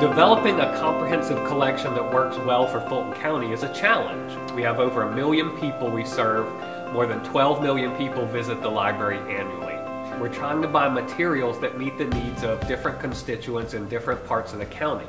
Developing a comprehensive collection that works well for Fulton County is a challenge. We have over a million people we serve, more than 12 million people visit the library annually. We're trying to buy materials that meet the needs of different constituents in different parts of the county.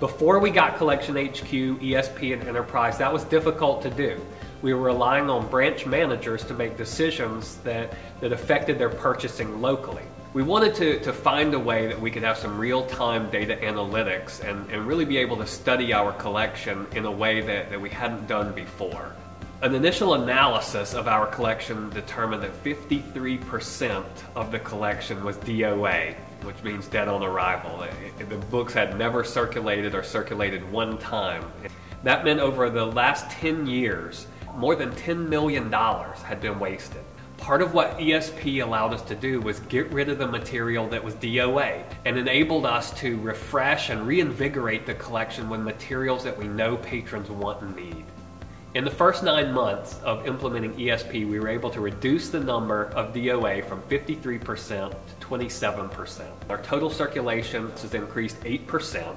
Before we got Collection HQ, ESP, and Enterprise, that was difficult to do. We were relying on branch managers to make decisions that, that affected their purchasing locally. We wanted to, to find a way that we could have some real-time data analytics and, and really be able to study our collection in a way that, that we hadn't done before. An initial analysis of our collection determined that 53% of the collection was DOA, which means dead on arrival. The books had never circulated or circulated one time. That meant over the last 10 years, more than $10 million had been wasted. Part of what ESP allowed us to do was get rid of the material that was DOA and enabled us to refresh and reinvigorate the collection with materials that we know patrons want and need. In the first nine months of implementing ESP, we were able to reduce the number of DOA from 53% to 27%. Our total circulation has increased 8%,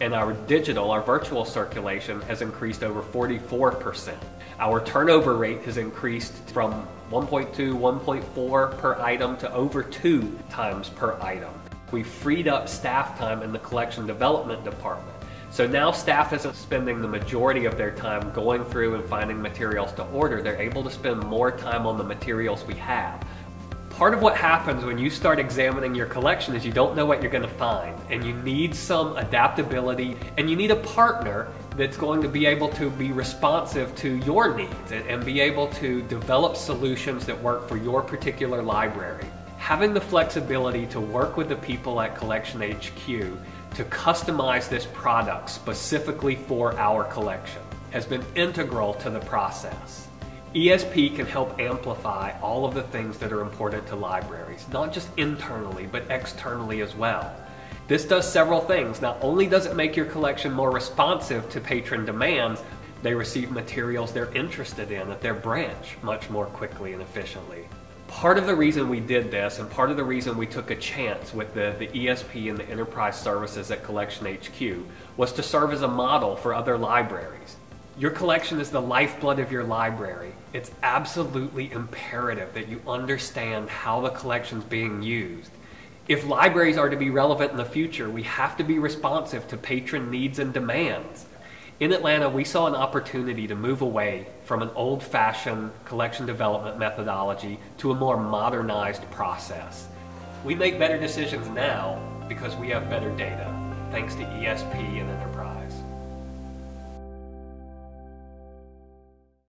and our digital, our virtual circulation, has increased over 44%. Our turnover rate has increased from 1.2, 1.4 per item to over 2 times per item. We freed up staff time in the collection development department. So now staff isn't spending the majority of their time going through and finding materials to order. They're able to spend more time on the materials we have. Part of what happens when you start examining your collection is you don't know what you're going to find, and you need some adaptability, and you need a partner that's going to be able to be responsive to your needs and, and be able to develop solutions that work for your particular library. Having the flexibility to work with the people at Collection HQ to customize this product specifically for our collection has been integral to the process. ESP can help amplify all of the things that are important to libraries, not just internally, but externally as well. This does several things. Not only does it make your collection more responsive to patron demands, they receive materials they're interested in at their branch much more quickly and efficiently. Part of the reason we did this, and part of the reason we took a chance with the, the ESP and the enterprise services at Collection HQ, was to serve as a model for other libraries. Your collection is the lifeblood of your library. It's absolutely imperative that you understand how the collection's being used. If libraries are to be relevant in the future, we have to be responsive to patron needs and demands. In Atlanta, we saw an opportunity to move away from an old fashioned collection development methodology to a more modernized process. We make better decisions now because we have better data, thanks to ESP and Enterprise.